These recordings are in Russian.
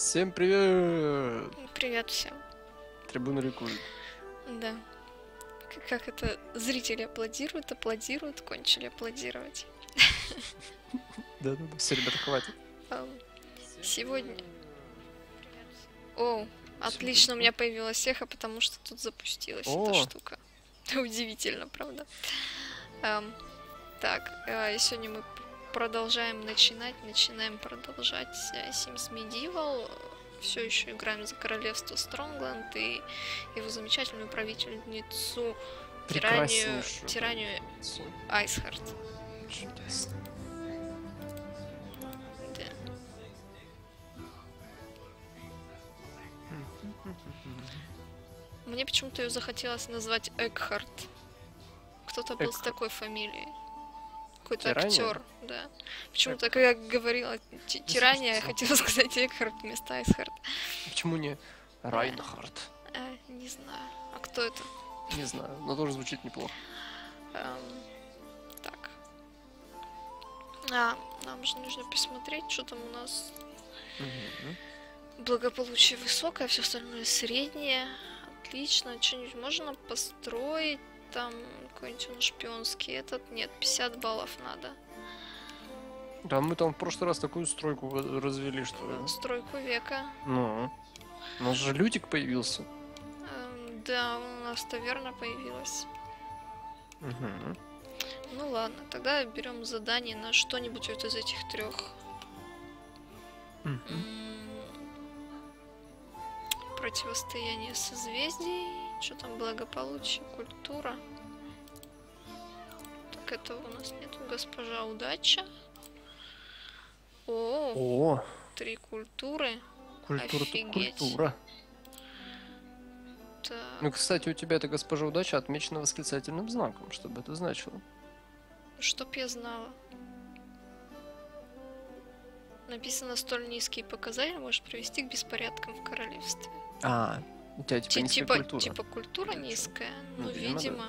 Всем привет! Привет всем. Трибуна ликует. Да. Как это зрители аплодируют, аплодируют, кончили аплодировать. Да-да-да. Все, ребята, хватит. Сегодня... О, отлично, у меня появилась эхо, потому что тут запустилась эта штука. Удивительно, правда? Так, и сегодня мы продолжаем начинать, начинаем продолжать Sims Medieval. Все еще играем за королевство Стронгленд и его замечательную правительницу тиранию, тиранию Айсхарт. Чудесно. Да. Мне почему-то ее захотелось назвать Экхарт. Кто-то был с Экхарт. такой фамилией. Какой-то актер, да. Почему-то, когда я говорила ти- тирания, я хотела сказать Экхарт вместо Айсхарт. Почему не Райнхард? Э, не знаю. А кто это? Не знаю, но тоже звучит неплохо. Эм, так. А, нам же нужно посмотреть, что там у нас. Благополучие высокое, все остальное среднее. Отлично. Что-нибудь можно построить? Там какой-нибудь он шпионский. Этот нет, 50 баллов надо. Да, мы там в прошлый раз такую стройку развели, что... Стройку века. Ну, у нас же Лютик появился. Эм, да, у нас таверна появилась. Мгм. Ну ладно, тогда берем задание на что-нибудь вот из этих трех. Мгм. Противостояние созвездий. Что там благополучие, культура. Так этого у нас нету. Госпожа удача. О, О, три культуры. культура Офигеть. культура. Так, Ну, кстати, у тебя эта госпожа удача отмечена восклицательным знаком, чтобы это значило. чтоб я знала. Написано, столь низкие показатели может привести к беспорядкам в королевстве. А, у тебя типа Ти- типа, культура. типа культура низкая. Ну, Ну, видимо, да. видимо.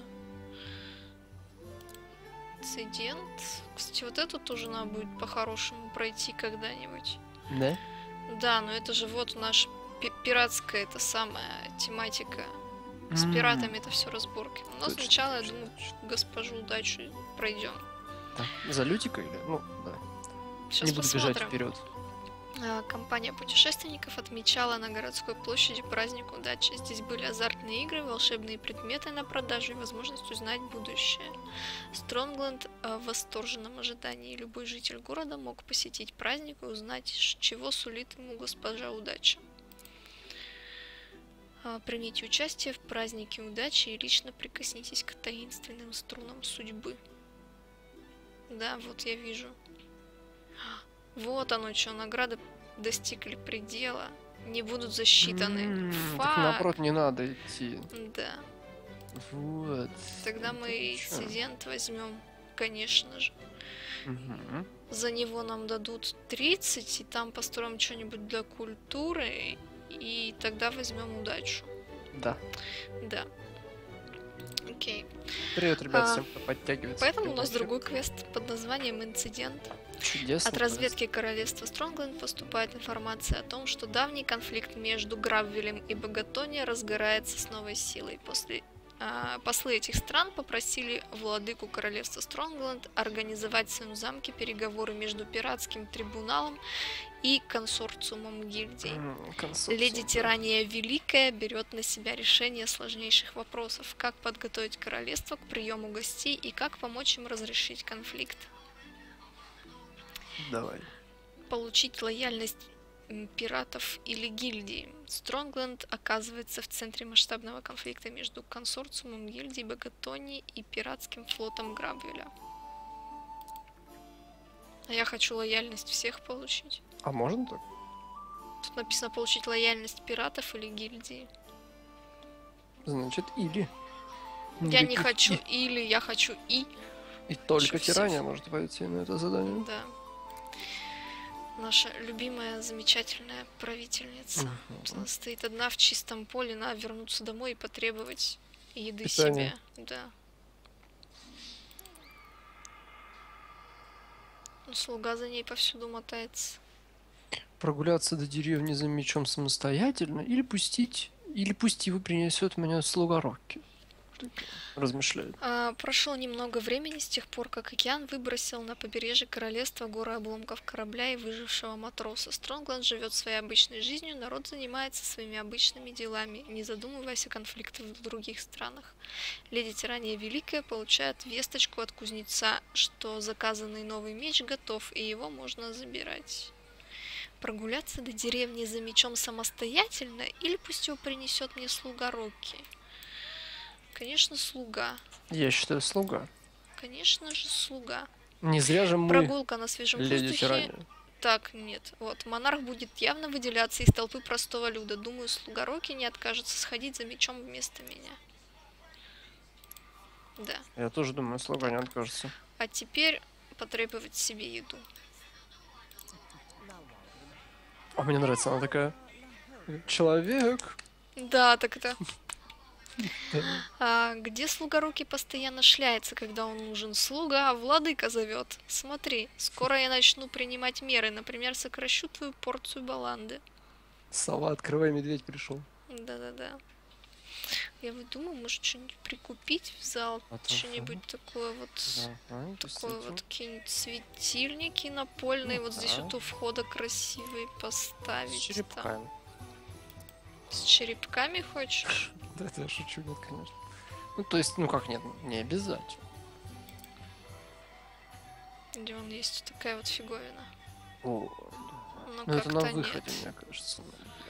Инцидент. Кстати, вот это тоже надо будет по-хорошему пройти когда-нибудь. Да? Да, но это же вот наша пи- пиратская это самая тематика. С пиратами это все разборки. Но точно, сначала, я точно, думаю, точно. госпожу удачу пройдем. Так, за Лютика или? Ну, да. Сейчас Не буду бежать посмотрим. вперед. А, Компания путешественников отмечала на городской площади праздник удачи. Здесь были азартные игры, волшебные предметы на продажу и возможность узнать будущее. Стронгленд а, в восторженном ожидании. Любой житель города мог посетить праздник и узнать, чего сулит ему госпожа удача. А, Примите участие в празднике удачи и лично прикоснитесь к таинственным струнам судьбы. Да, вот я вижу. Вот оно что, награды достигли предела, не будут засчитаны. М, Так наоборот не надо идти. Да, Вот. тогда мы инцидент возьмем, конечно же. Мгм. За него нам дадут 30, и там построим что-нибудь для культуры, и тогда возьмем удачу. Да. Да. Окей. Привет, ребят, А, всем, кто подтягивается. Поэтому у нас другой квест под названием «Инцидент». Чудесно. От разведки королевства Стронгленд поступает информация о том, что давний конфликт между Граввелем и Богатони разгорается с новой силой. После послы этих стран попросили владыку королевства Стронгленд организовать в своем замке переговоры между пиратским трибуналом и консорциумом гильдий. Консорциум, Леди. Тирания Великая берет на себя решение сложнейших вопросов, как подготовить королевство к приему гостей и как помочь им разрешить конфликт. Давай. получить лояльность пиратов или гильдии. Стронгленд оказывается в центре масштабного конфликта между консорциумом гильдии Богатони и пиратским флотом Грабвеля. А я хочу лояльность всех получить. А можно так? Тут написано получить лояльность пиратов или гильдии. Значит, или. Я не Никаких хочу «и». или я хочу и. И только тирания может пойти на это задание. Да. Наша любимая, замечательная правительница. Мгм. Она стоит одна в чистом поле, надо вернуться домой и потребовать еды Питание. себе. Да. Ну, слуга за ней повсюду мотается. Прогуляться до деревни за мечом самостоятельно или пустить, или пусть его принесет меня слуга Рокки. Размышляет. А, прошло немного времени с тех пор, как океан выбросил на побережье королевства горы обломков корабля и выжившего матроса. Стронгланд живет своей обычной жизнью, народ занимается своими обычными делами, не задумываясь о конфликтах в других странах. Леди Тирания Великая получает весточку от кузнеца, что заказанный новый меч готов, и его можно забирать. Прогуляться до деревни за мечом самостоятельно, или пусть его принесет мне слуга Рокки? Конечно, слуга. Я считаю, слуга. Конечно же, слуга. Не зря же мы Прогулка на свежем леди воздухе. Так, нет. Вот, монарх будет явно выделяться из толпы простого люда. Думаю, слуга Роки не откажется сходить за мечом вместо меня. Да. Я тоже думаю, слуга не откажется. А теперь потребовать себе еду. А мне нравится, она такая... Человек. Да, так это... А, где слуга руки постоянно шляется, когда он нужен? Слуга, а владыка зовет. Смотри, скоро я начну принимать меры, например, сокращу твою порцию баланды. Сова, открывай, медведь пришел. Да-да-да. Я вот думаю, может что-нибудь прикупить в зал, А то что-нибудь такое вот, такое вот какие-нибудь светильники напольные, вот здесь вот у входа красивые С поставить. там. черепками. С черепками хочешь? Да, это я шучу, нет, конечно. Ну, то есть, ну как нет, не обязательно. Где он есть такая вот фиговина? О, Ну, ну это на выходе, нет. мне кажется,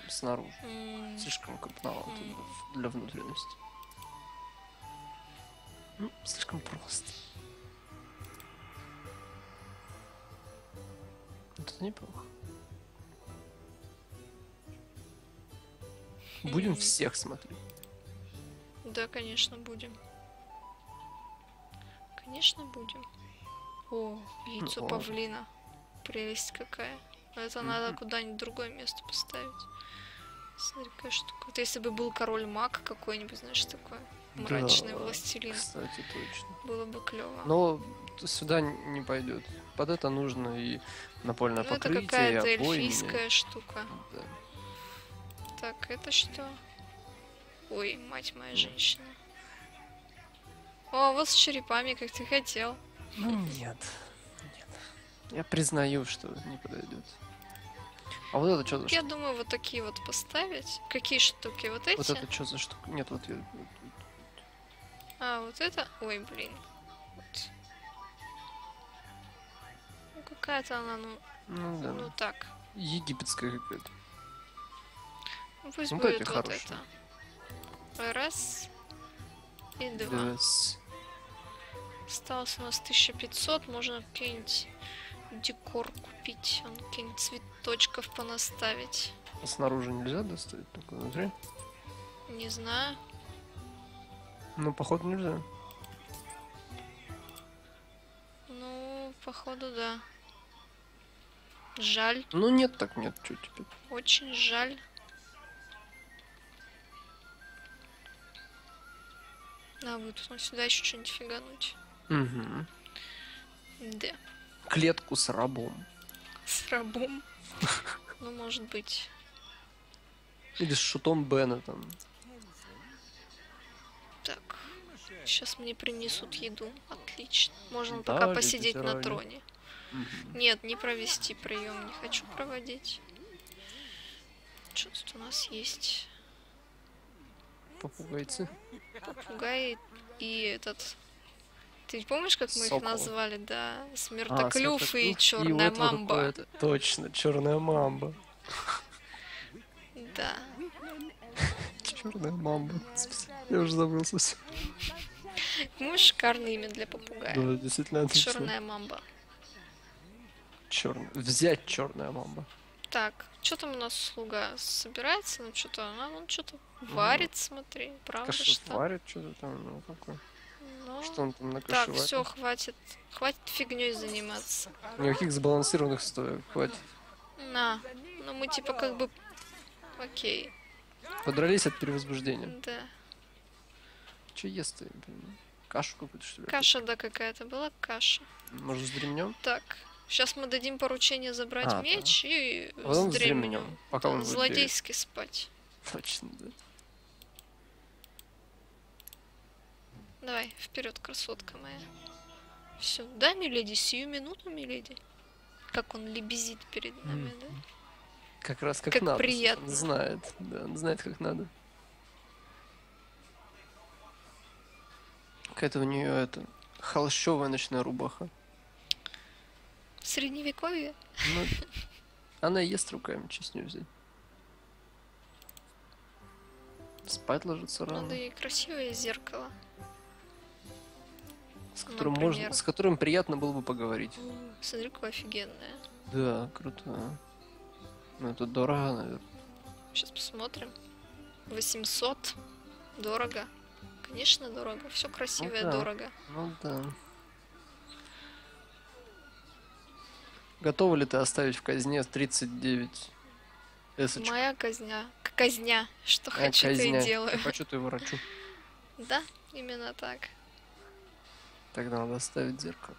снаружи. М, Слишком крупновато М. для- внутренности. Ну, слишком просто. Это неплохо. Будем всех смотреть. Да, конечно, будем. Конечно, будем. О, яйцо О. павлина. Прелесть какая. Но это надо куда-нибудь другое место поставить. Смотри, какая штука. Вот если бы был король маг какой-нибудь, знаешь, такой мрачный Да, властелин, Кстати, точно. было бы клево. Но сюда не пойдет. Под это нужно и напольное Ну, это покрытие, какая-то и обои эльфийская штука. Да. Так, это что? Ой, мать моя женщина. О, вот с черепами, как ты хотел. Ну нет. Нет. Я признаю, что не подойдет. А вот это что за Я думаю, вот такие вот поставить. Какие штуки? Вот эти? Вот это что за штука? Нет, вот я... вот- А, вот это? Ой, блин. Вот. Ну, какая-то она, ну, Ну да. ну так. Египетская какая-то. Ну, пусть Ну, будет вот хорошие. это. Раз. И два. С- Осталось у нас 1500. Можно какие-нибудь декор купить. Он какие-нибудь цветочков понаставить. а снаружи нельзя достать, только внутри. Не знаю. Ну, походу, нельзя. Ну, походу, да. Жаль. Ну, нет, так нет, что теперь. Очень жаль. А, тут сюда еще что-нибудь фигануть. Угу. Да. Клетку с рабом. С рабом. Ну, может быть. Или с шутом Бена там. Так. Сейчас мне принесут еду. Отлично. Можно Да, пока посидеть на троне. Мгм. Нет, не провести прием. Не хочу проводить. Что тут у нас есть? Попугайцы. Попугай и этот... Ты помнишь, как мы их Соколы. назвали? Да, А, смертоклюв и Смертоклюв, черная вот мамба. Точно, черная мамба. Да. Черная мамба. Я уже забыл совсем. Ну, шикарное имя для попугая. Да, действительно отлично. Черная мамба. Черная. Взять черная мамба. Так, что там у нас слуга собирается? Ну, что-то она, он что-то варит, смотри. Правда, Кашу что? варит, что-то там, ну какой. Ну, Что он там на так, все, хватит. Хватит фигней заниматься. Никаких сбалансированных стоек, хватит. На. Ну, мы типа как бы... Окей, Подрались от перевозбуждения. да. Че ест ты? блин? Кашу какую-то, что ли? Каша, да, какая-то была каша. Может, вздремнем? Так, Сейчас мы дадим поручение забрать А, да. меч и Потом вздремнем. вздремнем, пока он будет Злодейски спать. Точно, да. Давай, вперед, красотка моя. Все, да, миледи, сию минуту, миледи. Как он лебезит перед нами, да? Как раз как, Как надо. приятно. Он знает, да, он знает, как надо. Какая-то у нее это холщовая ночная рубаха. Средневековье? Ну, она ест руками, что с нее взять. Спать ложится рано. Надо ей красивое зеркало. С которым например. можно, с которым приятно было бы поговорить. Смотри, какое офигенное. Да, круто. Ну это дорого, наверное. Сейчас посмотрим. 800. Дорого. Конечно, дорого. Все красивое, да. дорого. Ну да. Готова ли ты оставить в казне 39 эсочек? Моя казня. Казня. Что А, хочу, то и казня. делаю. Хочу ты ворочу. Да, именно так. Тогда надо оставить зеркало.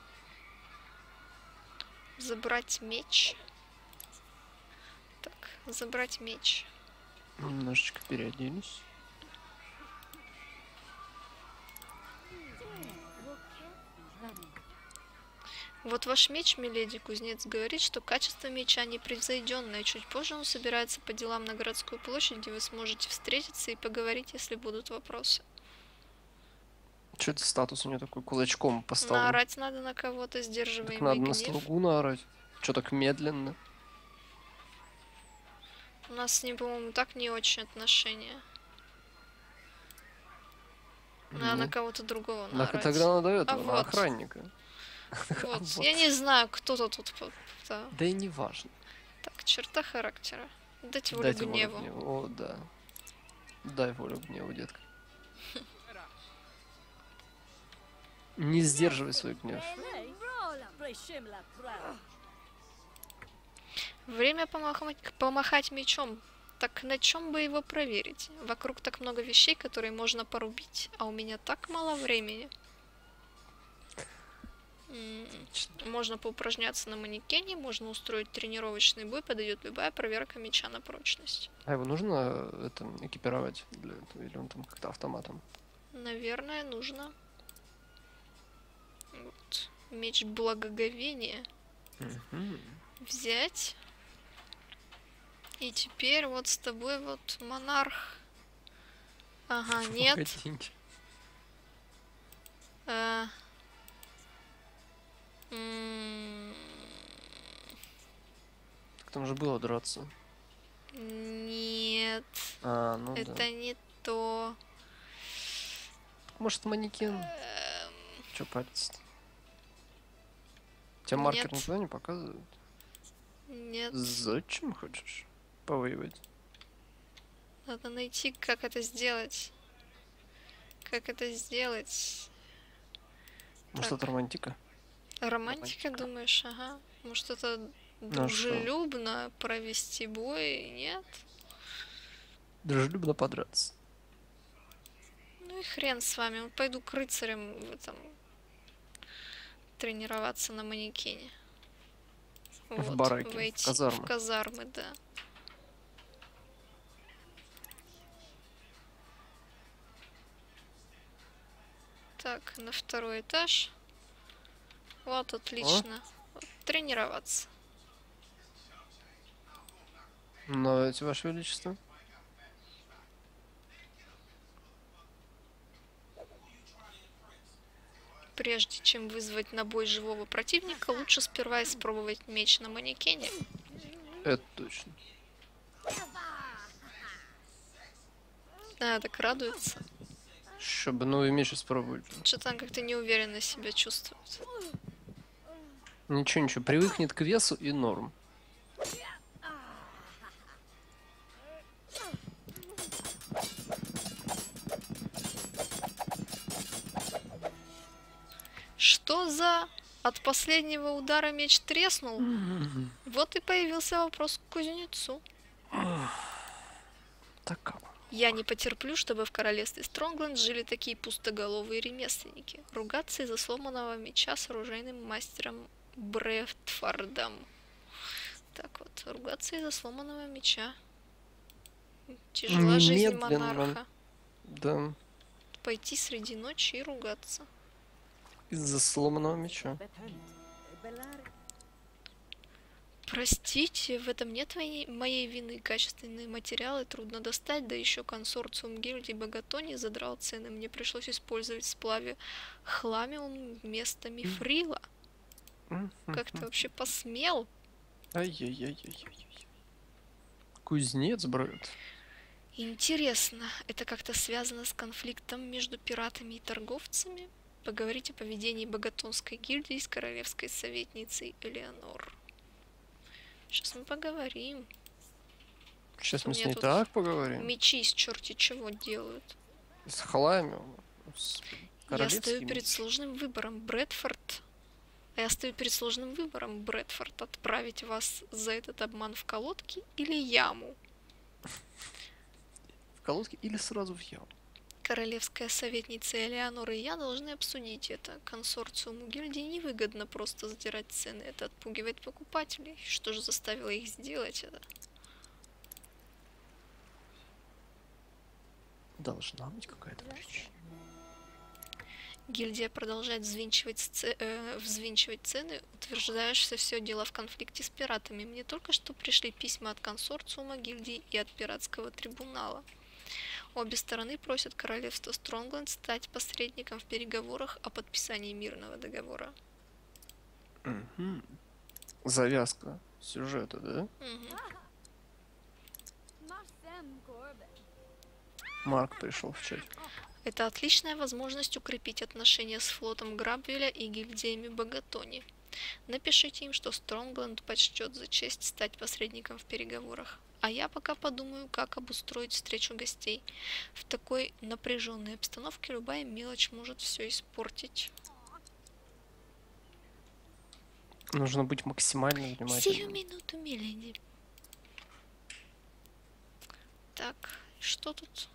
Забрать меч. Так, забрать меч. Немножечко переоделись. Вот ваш меч, миледи, кузнец говорит, что качество меча непревзойденное. Чуть позже он собирается по делам на городскую площадь, где вы сможете встретиться и поговорить, если будут вопросы. Что это статус у нее такой кулачком поставлен? Наорать надо на кого-то, Так сдерживаемый надо на гнев. слугу наорать. Что так медленно? У нас с ним, по-моему, так не очень отношения. Надо на Ну, кого-то другого так наорать. тогда надо этого, на вот. охранника. Вот. Вот. Я не знаю, кто-то тут... да. Да и не важно. Так, черта характера. Дать волю Дайте волю гневу. гневу. О, да. Дай волю гневу, детка. Не сдерживай свой гнев. Время помахать, помахать мечом. Так на чем бы его проверить? Вокруг так много вещей, которые можно порубить, а у меня так мало времени. Можно поупражняться на манекене, можно устроить тренировочный бой, подойдет любая проверка меча на прочность. А его нужно э, это экипировать для этого, или он там как-то автоматом? Наверное, нужно. Вот. Меч благоговения Мгм. взять. И теперь вот с тобой вот монарх. Ага, нет. Э, Так там же было драться. Нет, А, ну это да. не то. Может манекен? Эм, Че париться Тебя маркер Нет. никуда не показывает? Нет, Зачем хочешь повоевать? надо найти, как это сделать. Как это сделать? Может Так. это романтика? Романтика, Романтика. думаешь? Ага. Может, это Ну а дружелюбно провести бой? Нет? Дружелюбно подраться. Ну и хрен с вами. Вот Пойду к рыцарям в этом тренироваться на манекене. В бараке, в войти казармы. В казармы, да. Так, на второй этаж. Вот, отлично. Вот, Тренироваться. Но эти, Ваше Величество. Прежде чем вызвать на бой живого противника, лучше сперва испробовать меч на манекене. Это точно. А, так радуется. Чтобы новый меч испробовать. Что-то он как-то неуверенно себя чувствует. Ничего, ничего, привыкнет к весу и норм. Что за... От последнего удара меч треснул? Вот и появился вопрос к кузнецу. Так как? Я не потерплю, чтобы в королевстве Стронгленд жили такие пустоголовые ремесленники. Ругаться из-за сломанного меча с оружейным мастером Брэдфордом. Так вот, ругаться из-за сломанного меча. Тяжела жизнь Медленно. монарха. Да, Пойти среди ночи и ругаться. из-за сломанного меча. Простите, в этом нет моей, моей вины. Качественные материалы трудно достать, да еще консорциум гильдии Богатони задрал цены. Мне пришлось использовать в сплаве хламиум вместо мифрила. Как ты вообще посмел? Ай-яй-яй-яй-яй. Кузнец, брат. Интересно, это как-то связано с конфликтом между пиратами и торговцами? Поговорить о поведении Богатонской гильдии с королевской советницей Элеонор. Сейчас мы поговорим. Сейчас мы с ней так поговорим. Мечи из черти чего делают. С халами. С Я стою перед сложным выбором. Брэдфорд. Я стою перед сложным выбором, Брэдфорд, отправить вас за этот обман в колодки или яму. В колодке или сразу в яму. Королевская советница Элеонор и я должны обсудить это. Консорциуму гильдии невыгодно просто затирать цены. Это отпугивает покупателей. Что же заставило их сделать это? Должна быть какая-то причина. Гильдия продолжает взвинчивать, сце- э, взвинчивать цены, утверждая, что все дело в конфликте с пиратами. Мне только что пришли письма от консорциума гильдии и от пиратского трибунала. Обе стороны просят королевство Стронгленд стать посредником в переговорах о подписании мирного договора. Мгм. Завязка сюжета, да? Мгм. Марк пришел в чат. Это отличная возможность укрепить отношения с флотом Грабвеля и гильдиями Богатони. Напишите им, что Стронгленд почтет за честь стать посредником в переговорах. А я пока подумаю, как обустроить встречу гостей. В такой напряженной обстановке любая мелочь может все испортить. Нужно быть максимально Сию внимательным. минуту, миледи. Так, что тут?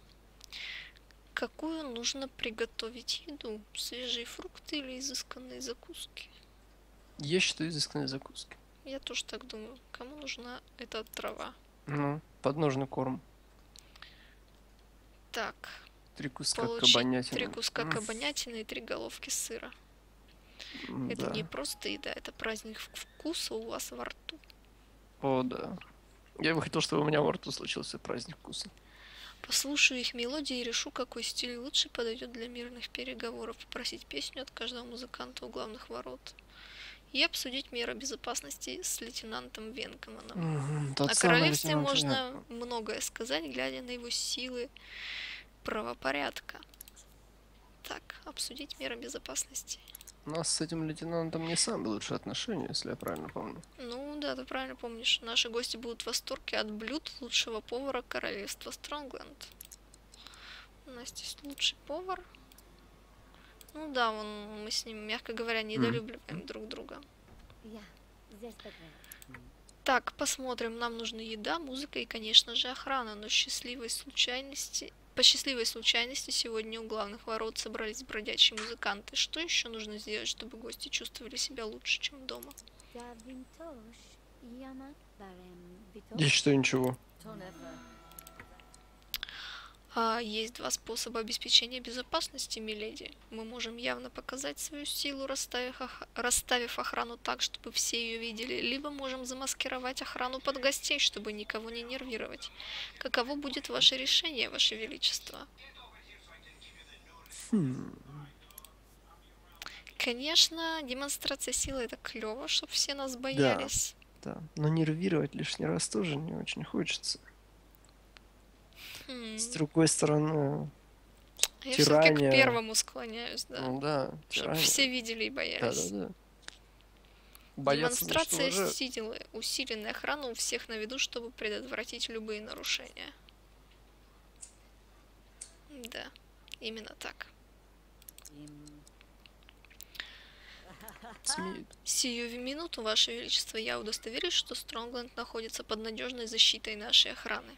Какую нужно приготовить еду? Свежие фрукты или изысканные закуски? Я считаю изысканные закуски. Я тоже так думаю. Кому нужна эта трава? Ну, подножный корм. Так, Три куска получить кабанятины. три куска М, кабанятины и три головки сыра. м, Это да. не просто еда, это праздник вк- вкуса у вас во рту. О, да. Я бы хотел, чтобы у меня во рту случился праздник вкуса. Послушаю их мелодии и решу, какой стиль лучше подойдет для мирных переговоров. Попросить песню от каждого музыканта у главных ворот. И обсудить меры безопасности с лейтенантом Венкоманом. Тот О королевстве лейтенант можно Венком. многое сказать, глядя на его силы правопорядка. Так, обсудить меры безопасности. У нас с этим лейтенантом не самые лучшие отношения, если я правильно помню. Ну да, ты правильно помнишь. Наши гости будут в восторге от блюд лучшего повара королевства Стронгленд. У нас здесь лучший повар. Ну да, он, мы с ним, мягко говоря, недолюбливаем друг друга. Так, посмотрим. Нам нужна еда, музыка и, конечно же, охрана. Но счастливой случайности... По счастливой случайности сегодня у главных ворот собрались бродячие музыканты. Что еще нужно сделать, чтобы гости чувствовали себя лучше, чем дома? Я считаю ничего. А, есть два способа обеспечения безопасности, миледи. Мы можем явно показать свою силу, расставив, ох- расставив охрану так, чтобы все ее видели, либо можем замаскировать охрану под гостей, чтобы никого не нервировать. Каково будет ваше решение, ваше величество? Хм, Конечно, демонстрация силы это клево, чтобы все нас боялись. да. Но нервировать лишний раз тоже не очень хочется. Хм, С другой стороны, Я все-таки к тирания. первому склоняюсь, да. ну да, чтобы тирания. все видели и боялись. Да-да-да. Бояться, значит, Демонстрация уважают. силы, усиленной охраны у всех на виду, чтобы предотвратить любые нарушения. Да, именно так. Смеют. Сию минуту, Ваше Величество, я удостоверюсь, что Стронгленд находится под надежной защитой нашей охраны.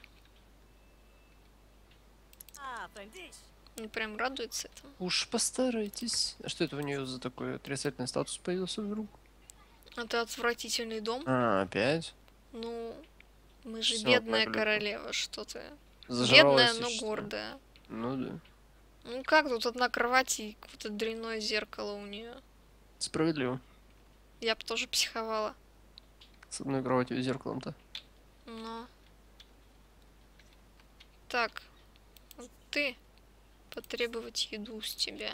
Он прям радуется этому. Уж постарайтесь. А что это у нее за такой отрицательный статус появился вдруг? Это отвратительный дом. А, опять? Ну, мы же Всё, бедная королева, что ты. Зажралась Бедная, но гордая. Ну да. Ну как тут одна кровать и какое-то дрянное зеркало у нее. Справедливо. Я бы тоже психовала. С одной кроватью и зеркалом-то. Но. Так. Ты потребовать еду с тебя.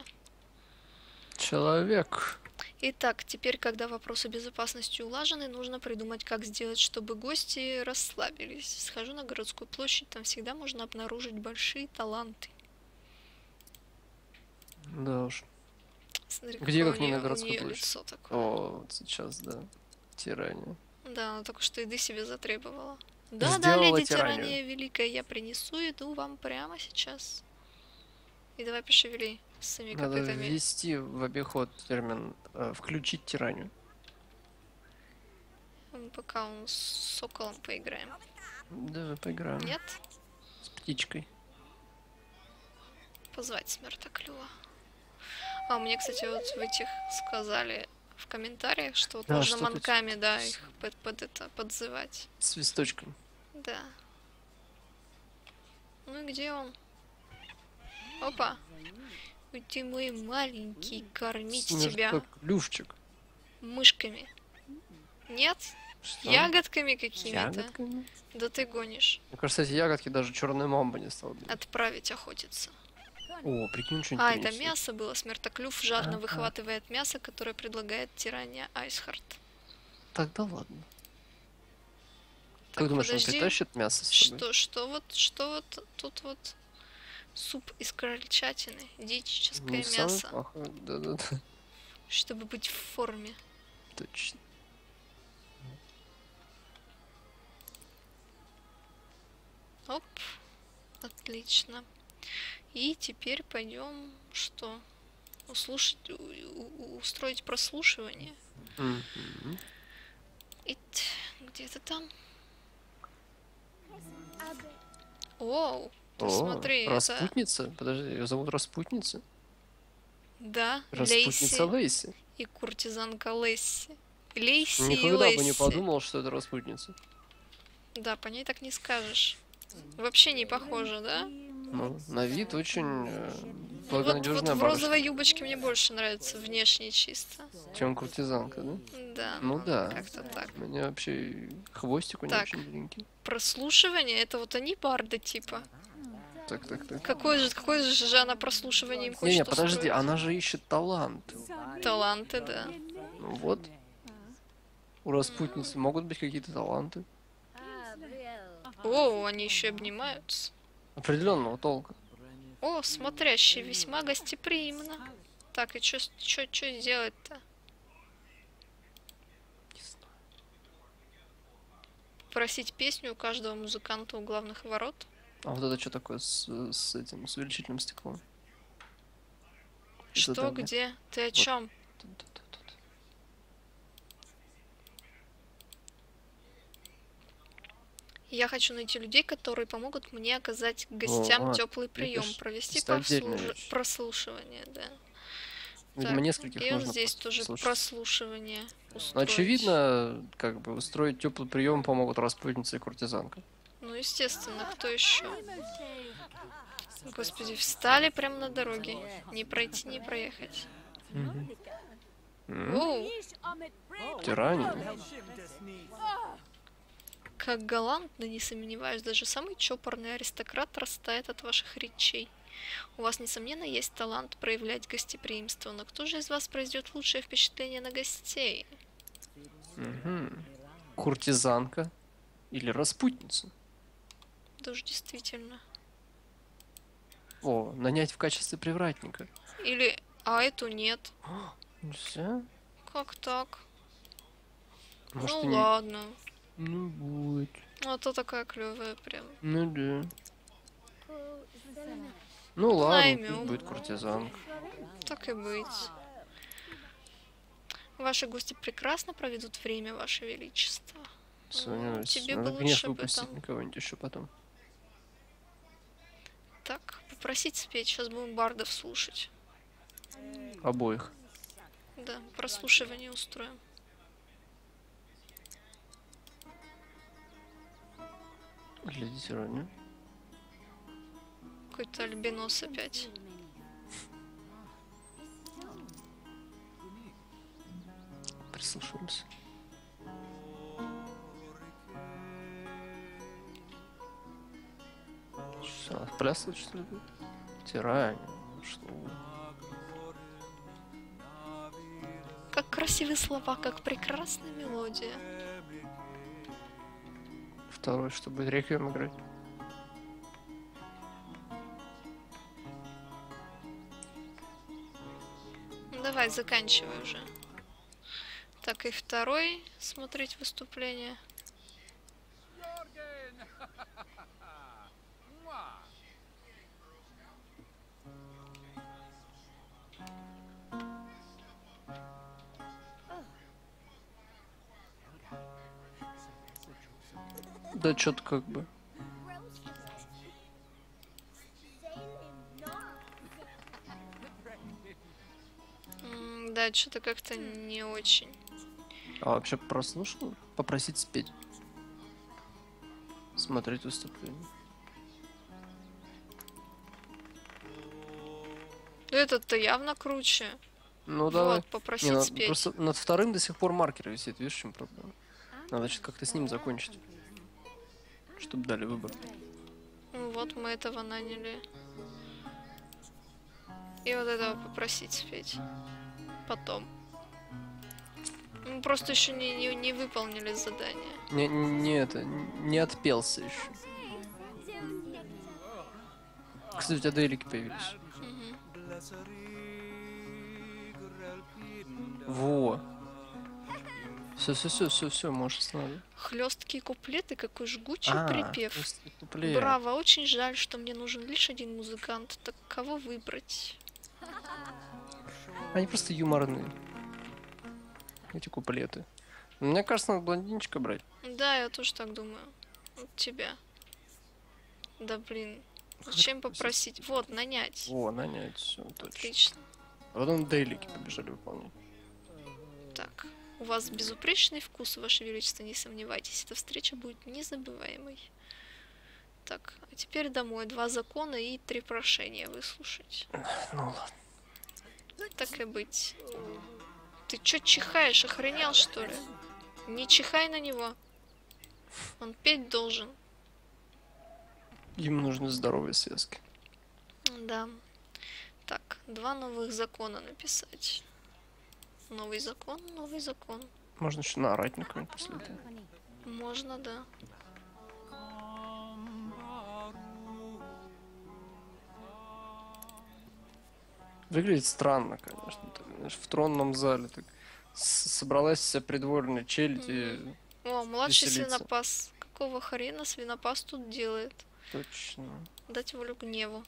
Человек. Итак, теперь, когда вопросы безопасности улажены, нужно придумать, как сделать, чтобы гости расслабились. Схожу на городскую площадь, там всегда можно обнаружить большие таланты. Да уж. Смотри, Где, как не на городской площади? О, вот сейчас, да. Тирания. Да, она только что еды себе затребовала. Да, да, Сделала леди тиранию. тирания великая, я принесу еду вам прямо сейчас. И давай пошевели своими Надо копытами. ввести в обиход термин э, «включить тиранию». Пока он с соколом поиграем. Давай поиграем. Нет? С птичкой. Позвать Смертоклюва. А, мне, кстати, вот в этих сказали в комментариях, что Да, можно что-то манками, да, их под, под это подзывать. Свисточком. Да. Ну и где он? Опа. Ты мой маленький, кормить тебя Клювчик. мышками. Нет? Что? Ягодками какими-то? Да ты гонишь. Мне кажется, эти ягодки даже черная мамба не стала. Отправить охотиться. О, прикинь, что-нибудь А, это мясо было. Смертоклюв жадно Ага. выхватывает мясо, которое предлагает тирания Айсхарт. Тогда ладно. Так, как думаешь, подожди. он притащит мясо с собой? Что, что вот, что вот тут вот суп из крольчатины, диетическое Не самое мясо, плохое. Да-да-да. чтобы быть в форме. Точно. Оп, отлично. И теперь пойдем что? Услушать, устроить прослушивание. И где-то там. Оу, ты О, смотри, это... Распутница? Подожди, ее зовут Распутница? Да, Распутница Лейси Лейси. и куртизанка Лейси. Лейси и Никогда бы не Лейси. подумал, что это Распутница. Да, по ней так не скажешь. Вообще не похоже, да? Ну, на вид очень э, Вот, вот благонадежная в розовой юбочке мне больше нравится внешне чисто. чем куртизанка, да? Да. Ну да. Как-то так. У меня вообще хвостик у нее очень длинненький. Прослушивание, это вот они барды типа. Так, так, так. Какое же, какое же она прослушивание им хочет Не-не, подожди, устроить? она же ищет талант. Таланты, да. Ну вот. У распутницы могут быть какие-то таланты. О, они еще обнимаются. Определенного толка. О, смотрящий весьма гостеприимно. Так, и что делать-то? Просить песню у каждого музыканта у главных ворот? А вот это что такое с, с этим, с увеличительным стеклом? Что, где? Ты о Вот. чем? Тут, тут, тут, тут. Я хочу найти людей, которые помогут мне оказать гостям а, теплый прием, провести вещь. прослушивание, да. Видимо, Так, нескольких и можно здесь тоже прослушивание. Ну, устроить. очевидно, как бы устроить теплый прием помогут распутница и куртизанка. Ну, естественно, кто еще? Господи, встали прямо на дороге. Не пройти, не проехать. М, Оу, Тирания. Как галантно, не сомневаюсь, даже самый чопорный аристократ растает от ваших речей. У вас, несомненно, есть талант проявлять гостеприимство, но кто же из вас произведет лучшее впечатление на гостей? Мгм. Куртизанка или распутница. Да уж действительно. О, нанять в качестве привратника. Или, а эту нет. Все? Как так? Может, ну не- ладно. Ну, будет. А то такая клевая прям. Ну да. Ну ладно, Наймем. пусть будет куртизанка. Так и быть. Ваши гости прекрасно проведут время, Ваше Величество. Сомневаюсь. тебе Надо бы лучше бы там- кого-нибудь еще потом. Так, попросить спеть, сейчас будем бардов слушать. Обоих. Да, прослушивание устроим. Лидирование. Какой-то альбинос опять. Прислушиваемся. Что, отплясывать, что ли? Тиране. Что? Как красивые слова, как прекрасная мелодия. Второй, что будет реквием играть. Ну, давай, заканчивай уже. Так, и второй смотреть выступление. Да что-то как бы. Да, что-то как-то не очень. А вообще прослушал? Попросить спеть. Смотреть выступление. Ну, Этот-то явно круче. Ну давай. Вот, попросить Не, спеть. просто над вторым до сих пор маркер висит, видишь, в чем проблема? Надо что-то как-то с ним закончить. Чтобы дали выбор. Ну Вот мы этого наняли. И вот этого попросить спеть. Потом. Мы просто еще не, не, не выполнили задание. Не, не это, не отпелся еще. Кстати, у тебя дейлики появились. Все, все, все, все, все, можешь остановить. Хлесткие куплеты, какой жгучий А, припев. куплет. Браво, очень жаль, что мне нужен лишь один музыкант. Так кого выбрать? Они просто юморные. Эти куплеты. Мне кажется, надо блондинчика брать. Да, я тоже так думаю. Вот тебя. Да блин. Зачем попросить? Вот, нанять. О, нанять, все, точно. Отлично. А потом дейлики побежали выполнять. Так. У вас безупречный вкус, Ваше Величество, не сомневайтесь. Эта встреча будет незабываемой. Так, а теперь домой. Два закона и три прошения выслушать. Ну ладно. Так и быть. Ты чё чихаешь? Охренел, что ли? Не чихай на него. Он петь должен. Им нужны здоровые связки. Да. Так, два новых закона написать. Новый закон, новый закон. Можно еще наорать на кого-нибудь после этого. Можно, да. Выглядит странно, конечно. знаешь, в тронном зале так собралась вся придворная челядь и... О, младший Веселиться. свинопас. Какого хрена свинопас тут делает? Точно. Дать волю гневу.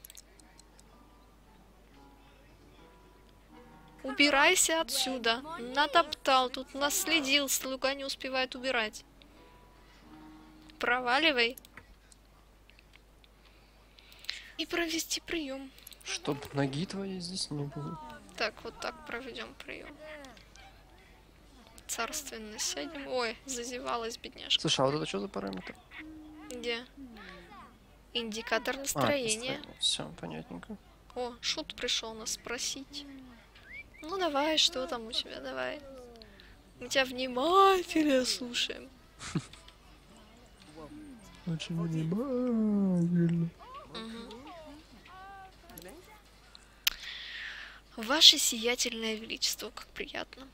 Убирайся отсюда. Натоптал, тут наследил, слуга не успевает убирать. Проваливай. И провести прием. Чтоб ноги твоей здесь не было. Так, вот так проведем прием. Царственно сядем. Ой, зазевалась бедняжка. Слушай, а вот это что за параметр? Где? Индикатор А, настроения. Все, понятненько. О, шут пришел нас спросить. Ну давай, что там у тебя, давай. Мы тебя внимательно слушаем. Очень внимательно. Ваше сиятельное величество, как приятно.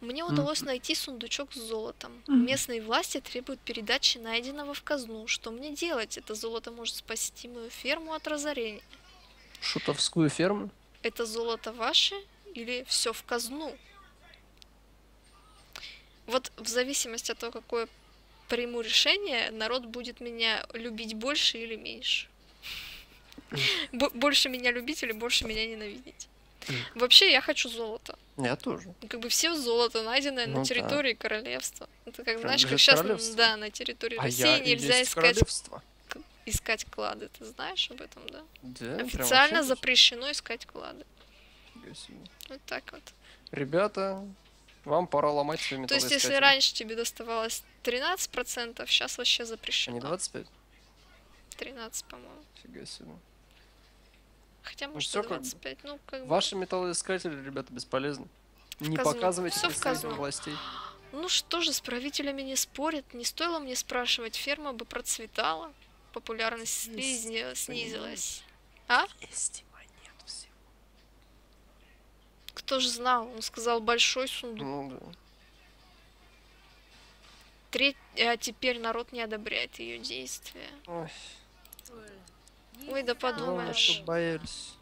Мне удалось найти сундучок с золотом. Местные власти требуют передачи найденного в казну. Что мне делать? Это золото может спасти мою ферму от разорения. Шутовскую ферму? Это золото ваше или все в казну? Вот в зависимости от того, какое приму решение, народ будет меня любить больше или меньше. Бо- больше меня любить или больше меня ненавидеть. Вообще, я хочу золото. Я тоже. Как бы все золото, найденное Ну на да. территории королевства. Это как, знаешь, как сейчас, да, на территории А России я нельзя искать, королевство. искать клады. Ты знаешь об этом, да? Да, Официально запрещено искать клады. Нифига себе. Вот так вот. Ребята, вам пора ломать свои То есть, если раньше тебе доставалось 13%, сейчас вообще А запрещено. не 25? 13, по-моему. Фига себе. Хотя, может, всё и как бы. 25. Ну, как бы... Ваши металлоискатели, ребята, бесполезны. Не казну. показывайте Всё в представителям казну. властей. Ну что же, с правителями не спорят. Не стоило мне спрашивать, ферма бы процветала. Популярность снизилась. А? Кто же знал? Он сказал большой сундук. Ну да. Треть... А теперь народ не одобряет ее действия. Ой, Ой, да подумаешь. чтоб боялись.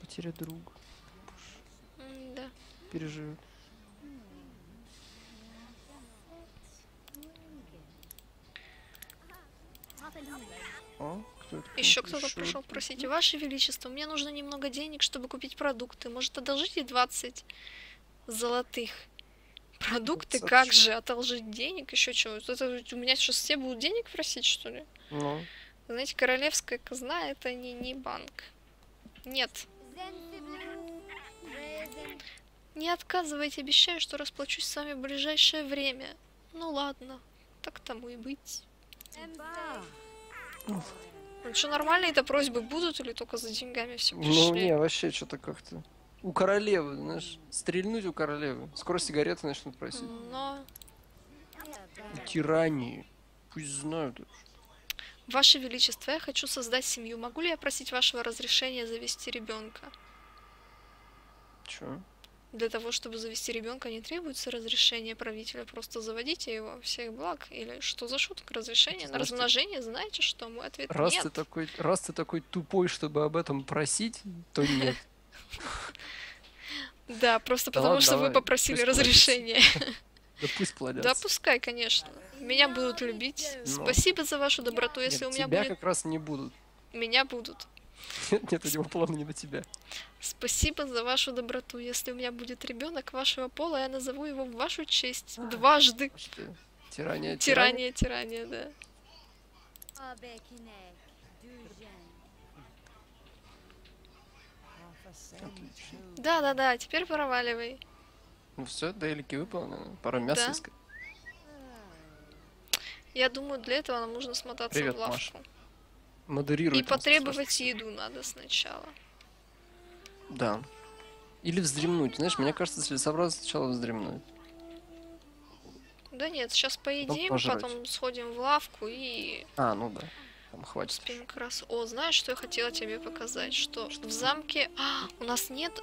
Потеря друга. Да. Переживет. О, кто это? Еще кто-то пришел просить. Ваше Величество, мне нужно немного денег, чтобы купить продукты. Может, одолжите 20 золотых? Продукты? 20. Как же? Одолжить денег? Еще чего? Это у меня сейчас все будут денег просить, что ли? Ну, Знаете, королевская казна это не, не банк. Нет. Не отказывайте, обещаю, что расплачусь с вами в ближайшее время. Ну ладно, так тому и быть. Ну что, нормальные-то просьбы будут или только за деньгами все пришли? ну не, вообще что-то как-то. У королевы, знаешь, стрельнуть у королевы. Скоро сигареты начнут просить. Но, тирании. Пусть знают. Ваше Величество, я хочу создать семью. Могу ли я просить вашего разрешения завести ребенка? Чё? Для того, чтобы завести ребенка, не требуется разрешение правителя. Просто заводите его всех благ. Или что за шутка? Разрешение на размножение? Знаете что? Мой ответ Раз нет. ты такой, раз ты такой тупой, чтобы об этом просить, то нет. Да, просто потому что вы попросили разрешения. Да пусть плодятся. Да, пускай, конечно. Меня будут любить. Ну. Спасибо за вашу доброту. Если у меня тебя будет... как раз не будут. Меня будут. Нет, нет, у него планы не на тебя. Спасибо за вашу доброту. Если у меня будет ребенок вашего пола, я назову его в вашу честь. Дважды. Что? Тирания, Тирания, тирания. тирания, да. Отлично. Да, да, да, теперь проваливай. Ну все, дейлики выполнены. Пора мясо Да. искать. Я думаю, для этого нам нужно смотаться Привет, в лавку. Маша. Модерируй. И потребовать еду надо сначала. Да. Или вздремнуть. Знаешь, мне кажется, целесообразно сначала вздремнуть. Да нет, сейчас поедим, пожрать. потом сходим в лавку и А, ну да. Там хватит. успеем как раз. О, знаешь, что я хотела тебе показать? Что в замке... А, у нас нет...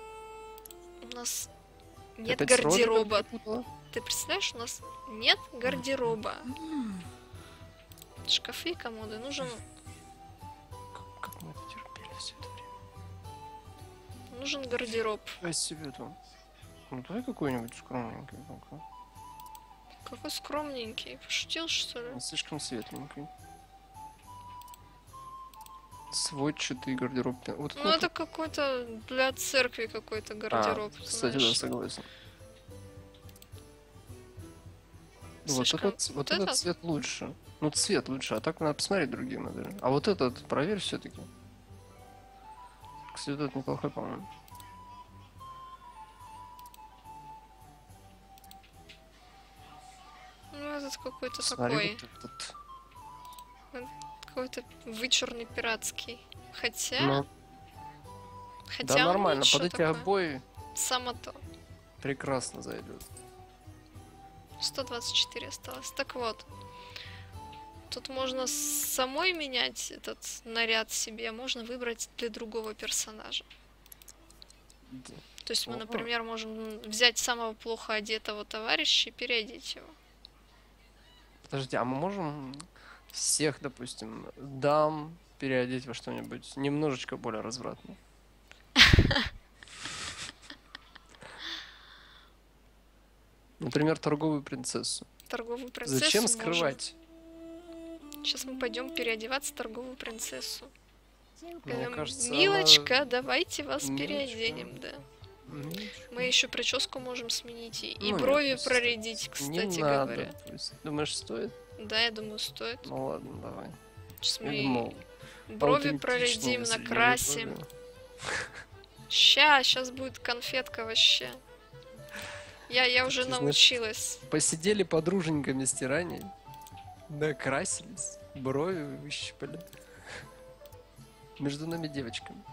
У нас нет Опять гардероба. Ты представляешь, у нас нет гардероба. Шкафы и комоды. Нужен, все это время? нужен гардероб. Дай себе там. Ну давай какой-нибудь скромненький. ну-ка. Какой скромненький. Пошутил, что ли? Слишком светленький. Сводчатый гардероб. Вот Ну, это какой-то для церкви какой-то гардероб. А, кстати, да, согласен. Вот Слишком- этот, вот вот этот этот? цвет лучше. Ну, цвет лучше, а так надо посмотреть другие модели. А вот этот проверь все-таки. Этот неплохой, по-моему. Ну, этот какой-то Смотри, такой. вот. Какой-то вычурный пиратский. Хотя... Ну, хотя да, нормально. Под эти такой. обои Само то. прекрасно зайдет. 124 осталось. Так вот. Тут можно самой менять этот наряд себе, можно выбрать для другого персонажа. То есть мы, например, можем взять самого плохо одетого товарища и переодеть его. Подожди, а мы можем всех, допустим, дам переодеть во что-нибудь немножечко более развратное? Например, торговую принцессу. Торговую принцессу Зачем скрывать? Сейчас мы пойдем переодеваться в торговую принцессу. Мне Эм, кажется, она- Милочка, давайте вас Милочка. переоденем, да. Милочка. Мы еще прическу можем сменить и, и Ну, нет, брови просто проредить, кстати Не говоря. надо. есть, Думаешь, стоит? Да, я думаю, стоит. Ну ладно, давай. Сейчас Я мы думал, брови проредим, накрасим. брови. Ща, сейчас будет конфетка вообще. Я, я уже Ты научилась. Посидели подруженьками с тиранией, накрасились, Брови выщипали. Между нами девочками.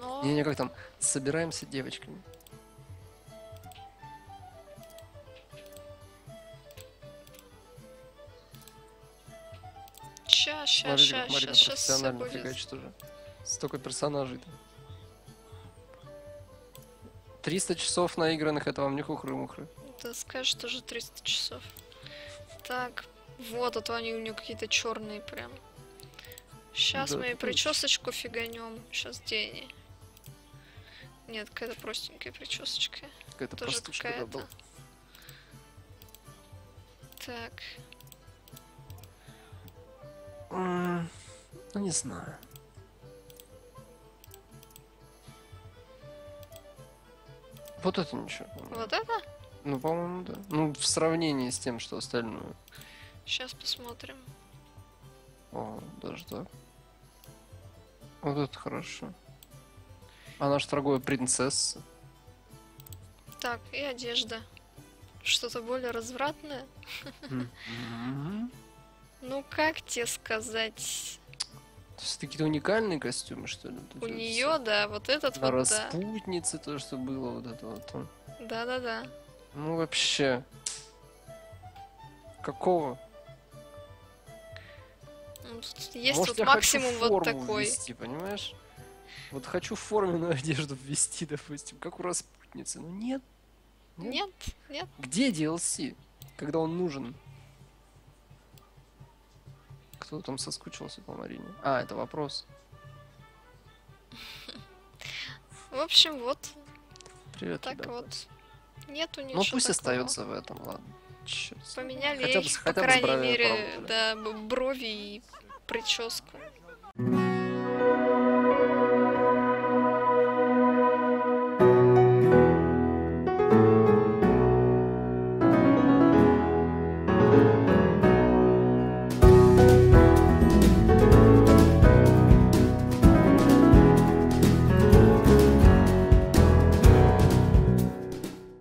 Но... Не, не, как там? Собираемся девочками. Ща, ща, ща, Марина ща, профессионально фигачит уже. Столько персонажей там. 300 часов наигранных, это вам не хухры-мухры. Да скажешь, тоже 300 часов. Так, вот, а то они у нее какие-то черные прям. Сейчас Да, мы точно. причесочку фиганем. Сейчас где они? Нет, какая-то простенькая причесочка. Какая-то Тоже простушка да, какая-то. Так, Ну, не знаю. Вот это ничего. вот это? Ну, по-моему, да. Ну, в сравнении с тем, что остальное. Сейчас посмотрим. О, даже так. Вот это хорошо. Она ж дорогая принцесса. Так, и одежда. Что-то более развратное? Ну, как тебе сказать? То есть какие-то уникальные костюмы, что ли? У нее, да, вот этот вот, да. распутнице то, что было, вот это вот. там. Да-да-да. Ну, вообще. Какого? Ну, Есть Может, вот максимум вот такой. ввести, понимаешь? Вот хочу форменную одежду ввести, допустим, как у распутницы. Ну нет. Нет, нет. Где DLC? Когда он нужен? Кто там соскучился по Марине? А, это вопрос. В общем, вот Привет, так ребята. вот. Нету ничего Ну пусть такого. остается в этом, ладно. Ним. Поменяли Хотя бы по хотя бы с крайней мере, да, брови и прическу.